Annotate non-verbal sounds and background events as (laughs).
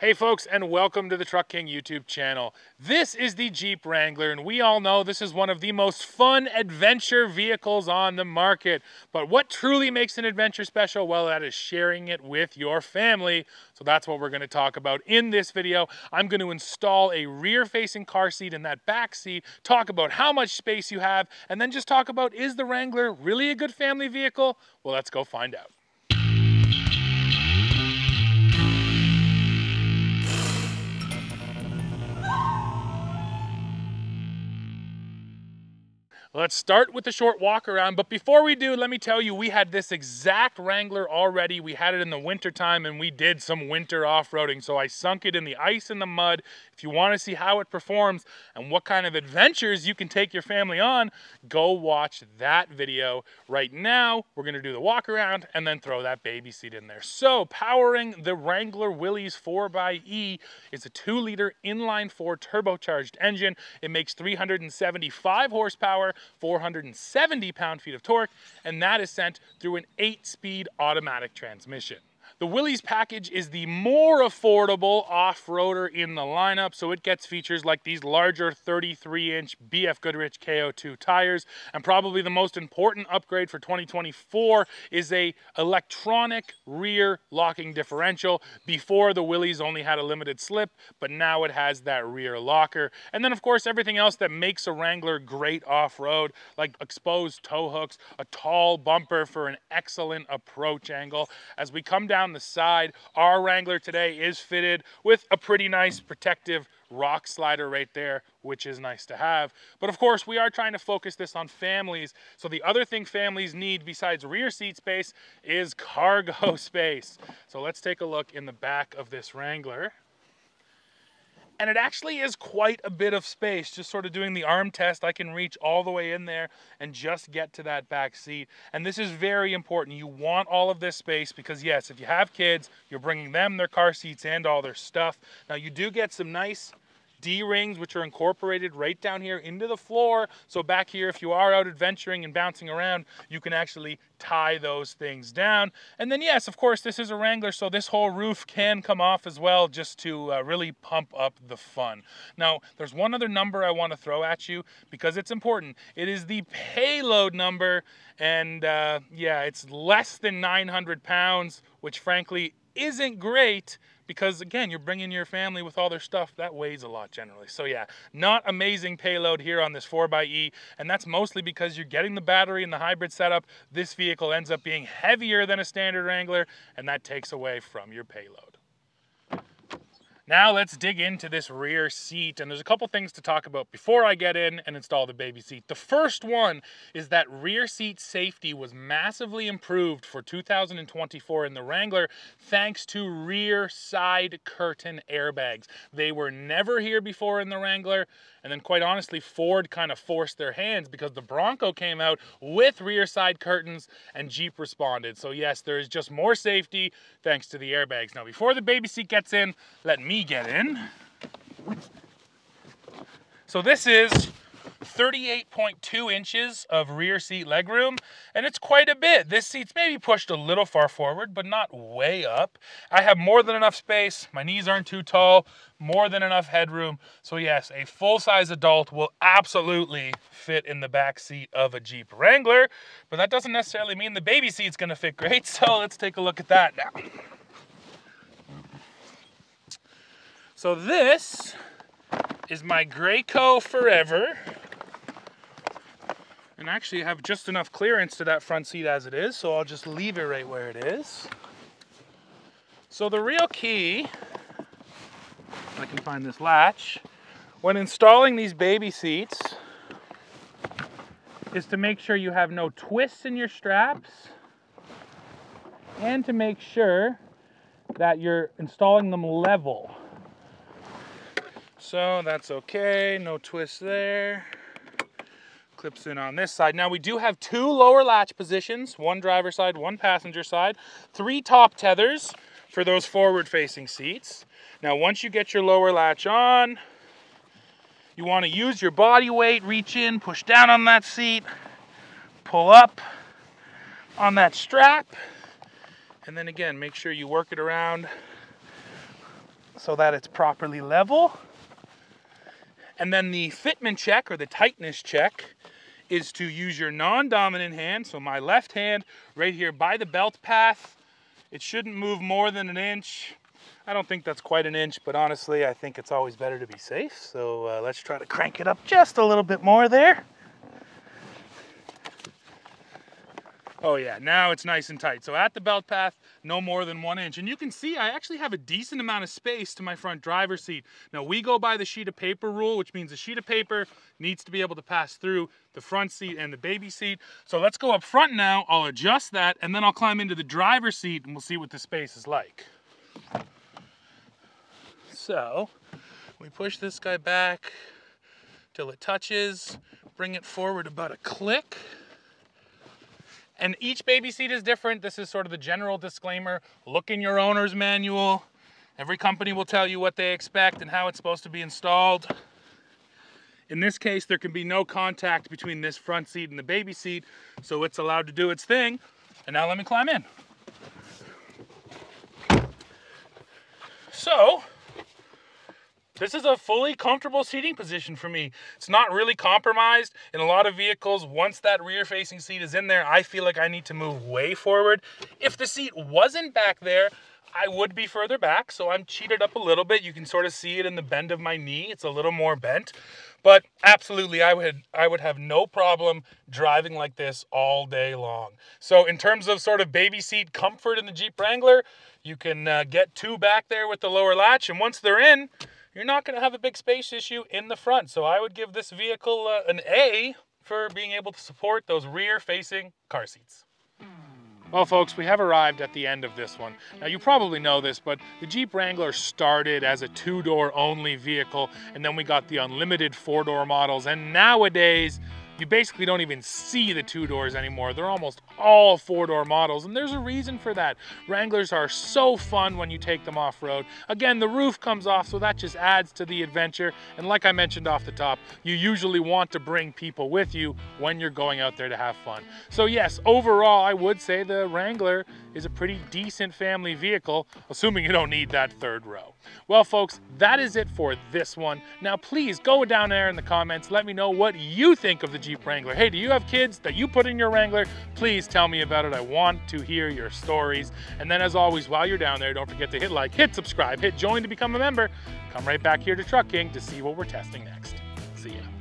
Hey folks, and welcome to the Truck King YouTube channel. This is the Jeep Wrangler, and we all know this is one of the most fun adventure vehicles on the market. But what truly makes an adventure special? Well, that is sharing it with your family. So that's what we're gonna talk about in this video. I'm gonna install a rear-facing car seat in that back seat, talk about how much space you have, and then just talk about, is the Wrangler really a good family vehicle? Well, let's go find out. Let's start with the short walk around, but before we do, let me tell you, we had this exact Wrangler already. We had it in the winter time and we did some winter off-roading. So I sunk it in the ice and the mud. If you wanna see how it performs and what kind of adventures you can take your family on, go watch that video. Right now, we're gonna do the walk around and then throw that baby seat in there. So powering the Wrangler Willys 4xE is a two liter inline four turbocharged engine. It makes 375 horsepower 470 pound-feet of torque, and that is sent through an eight-speed automatic transmission. The Willys package is the more affordable off-roader in the lineup, so it gets features like these larger 33-inch BF Goodrich KO2 tires, and probably the most important upgrade for 2024 is a electronic rear locking differential. Before, the Willys only had a limited slip, but now it has that rear locker. And then, of course, everything else that makes a Wrangler great off-road, like exposed tow hooks, a tall bumper for an excellent approach angle. As we come down the side. Our Wrangler today is fitted with a pretty nice protective rock slider right there, which is nice to have. But of course, we are trying to focus this on families. So the other thing families need besides rear seat space is cargo (laughs) space. So let's take a look in the back of this Wrangler and it actually is quite a bit of space just sort of doing the arm test. I can reach all the way in there and just get to that back seat. And this is very important. You want all of this space because yes if you have kids you're bringing them their car seats and all their stuff. Now you do get some nice D-rings, which are incorporated right down here into the floor. So back here, if you are out adventuring and bouncing around, you can actually tie those things down. And then yes, of course, this is a Wrangler, so this whole roof can come off as well just to uh, really pump up the fun. Now, there's one other number I want to throw at you because it's important. It is the payload number, and uh, yeah, it's less than 900 pounds, which frankly isn't great because again, you're bringing your family with all their stuff. That weighs a lot generally. So yeah, not amazing payload here on this 4xE. And that's mostly because you're getting the battery and the hybrid setup. This vehicle ends up being heavier than a standard Wrangler and that takes away from your payload. Now let's dig into this rear seat and there's a couple things to talk about before I get in and install the baby seat. The first one is that rear seat safety was massively improved for 2024 in the Wrangler thanks to rear side curtain airbags. They were never here before in the Wrangler and then quite honestly Ford kind of forced their hands because the Bronco came out with rear side curtains and Jeep responded. So yes, there is just more safety thanks to the airbags. Now before the baby seat gets in, let me get in. So this is 38.2 inches of rear seat legroom, and it's quite a bit. This seat's maybe pushed a little far forward, but not way up. I have more than enough space. My knees aren't too tall, more than enough headroom. So yes, a full-size adult will absolutely fit in the back seat of a Jeep Wrangler, but that doesn't necessarily mean the baby seat's gonna fit great, (laughs) so let's take a look at that now. So this is my Graco Forever. And actually I have just enough clearance to that front seat as it is, so I'll just leave it right where it is. So the real key, I can find this latch, when installing these baby seats, is to make sure you have no twists in your straps and to make sure that you're installing them level. So that's okay, no twist there. Clips in on this side. Now we do have two lower latch positions, one driver side, one passenger side, three top tethers for those forward facing seats. Now once you get your lower latch on, you want to use your body weight, reach in, push down on that seat, pull up on that strap, and then again, make sure you work it around so that it's properly level. And then the fitment check or the tightness check is to use your non-dominant hand. So my left hand right here by the belt path. It shouldn't move more than an inch. I don't think that's quite an inch, but honestly, I think it's always better to be safe. So uh, let's try to crank it up just a little bit more there. Oh yeah, now it's nice and tight. So at the belt path, no more than one inch. And you can see I actually have a decent amount of space to my front driver's seat. Now we go by the sheet of paper rule, which means the sheet of paper needs to be able to pass through the front seat and the baby seat. So let's go up front now, I'll adjust that, and then I'll climb into the driver's seat and we'll see what the space is like. So we push this guy back till it touches, bring it forward about a click, and each baby seat is different. This is sort of the general disclaimer. Look in your owner's manual. Every company will tell you what they expect and how it's supposed to be installed. In this case, there can be no contact between this front seat and the baby seat, so it's allowed to do its thing. And now let me climb in. So, this is a fully comfortable seating position for me. It's not really compromised. In a lot of vehicles, once that rear facing seat is in there, I feel like I need to move way forward. If the seat wasn't back there, I would be further back, so I'm cheated up a little bit. You can sort of see it in the bend of my knee. It's a little more bent, but absolutely, I would I would have no problem driving like this all day long. So in terms of sort of baby seat comfort in the Jeep Wrangler, you can uh, get two back there with the lower latch, and once they're in, you're not going to have a big space issue in the front. So I would give this vehicle uh, an A for being able to support those rear facing car seats. Well, folks, we have arrived at the end of this one. Now, you probably know this, but the Jeep Wrangler started as a two-door only vehicle, and then we got the unlimited four-door models, and nowadays, you basically don't even see the two doors anymore. They're almost all four door models, and there's a reason for that. Wranglers are so fun when you take them off road. Again, the roof comes off, so that just adds to the adventure. And like I mentioned off the top, you usually want to bring people with you when you're going out there to have fun. So yes, overall, I would say the Wrangler is a pretty decent family vehicle, assuming you don't need that third row. Well, folks, that is it for this one. Now, please go down there in the comments. Let me know what you think of the Jeep Wrangler. Hey, do you have kids that you put in your Wrangler? Please tell me about it. I want to hear your stories. And then as always, while you're down there, don't forget to hit like, hit subscribe, hit join to become a member. Come right back here to Truck King to see what we're testing next. See ya.